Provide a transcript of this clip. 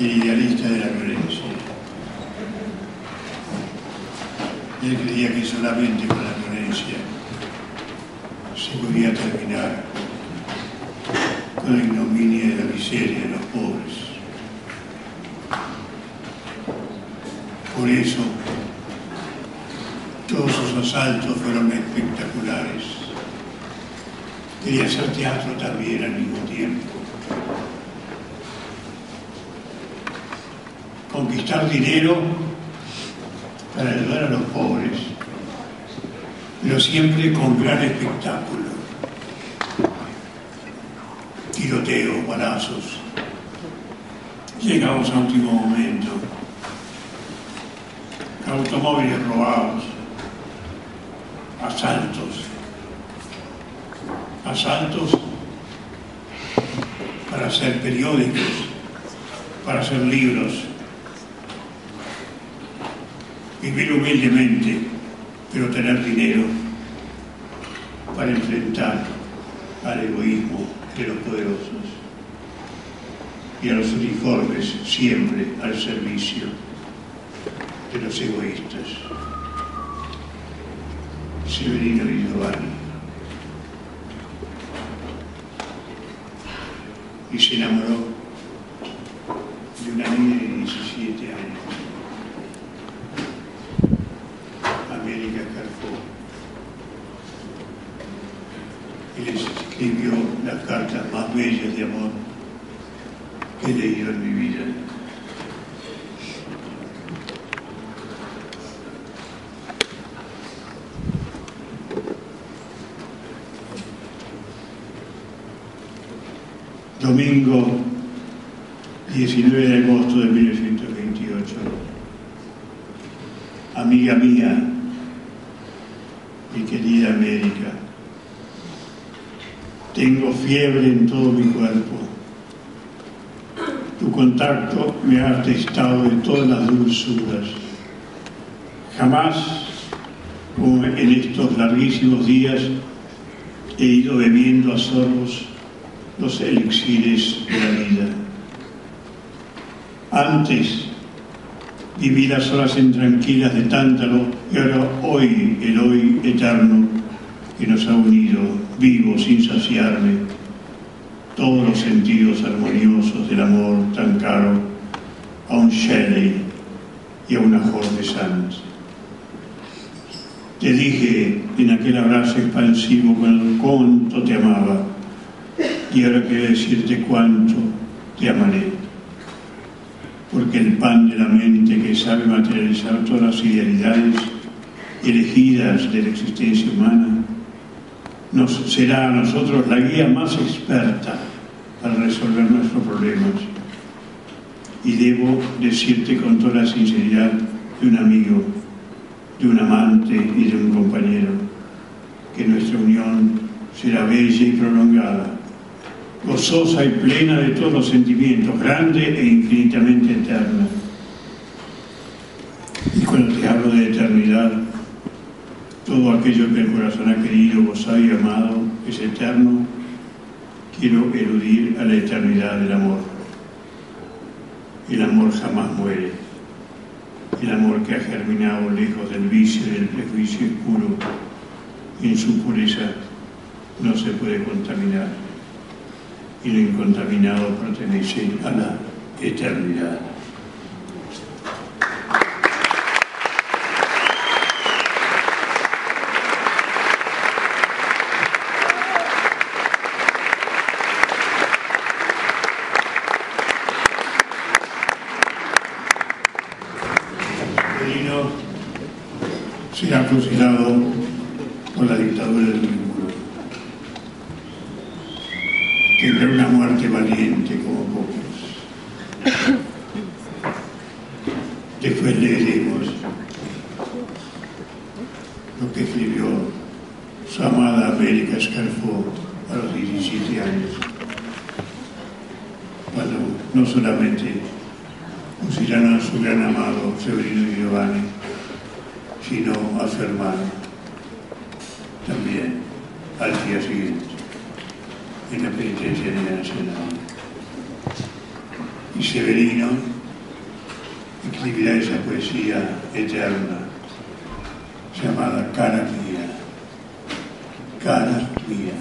el idealista de la violencia. Él creía que solamente con la violencia se podía terminar con la ignominia y la miseria de los pobres. Por eso, todos sus asaltos fueron espectaculares. Quería hacer teatro también al mismo tiempo. Conquistar dinero para ayudar a los pobres, pero siempre con gran espectáculo. Tiroteos, balazos. Llegamos a último momento. Automóviles robados, asaltos, asaltos para hacer periódicos, para hacer libros, vivir humildemente, pero tener dinero para enfrentar al egoísmo de los poderosos y a los uniformes siempre al servicio de los egoístas. Severino y Giovanni. Y se enamoró de una niña de 17 años, América Carfó. Y les escribió las cartas más bellas de amor que he leído en mi vida. domingo 19 de agosto de 1928. Amiga mía, mi querida América, tengo fiebre en todo mi cuerpo. Tu contacto me ha atestado de todas las dulzuras. Jamás, como en estos larguísimos días, he ido bebiendo a sorbos los elixires de la vida. Antes viví las horas intranquilas de Tántalo y ahora hoy, el hoy eterno que nos ha unido, vivo sin saciarme, todos los sentidos armoniosos del amor tan caro a un Shelley y a una Jorge Sanz. Te dije en aquel abrazo expansivo con el cuánto te amaba y ahora quiero decirte cuánto te amaré. Porque el pan de la mente que sabe materializar todas las idealidades elegidas de la existencia humana nos, será a nosotros la guía más experta para resolver nuestros problemas. Y debo decirte con toda la sinceridad de un amigo, de un amante y de un compañero, que nuestra unión será bella y prolongada gozosa y plena de todos los sentimientos, grande e infinitamente eterna. Y cuando te hablo de eternidad, todo aquello que el corazón ha querido, gozado y amado es eterno, quiero eludir a la eternidad del amor. El amor jamás muere. El amor que ha germinado lejos del vicio y del prejuicio puro en su pureza no se puede contaminar y lo incontaminado pertenece a la eternidad. Merino será fusilado por la dictadura del Vínculo. Tendrá una muerte valiente como pocos. Después leeremos lo que escribió su amada América Escarfó a los 17 años, cuando no solamente fusilaron a su gran amado Severino Giovanni, sino a su también al día siguiente en la penitenciaría nacional. Y Severino escribirá esa poesía eterna llamada Cara Mía, Cara Mía.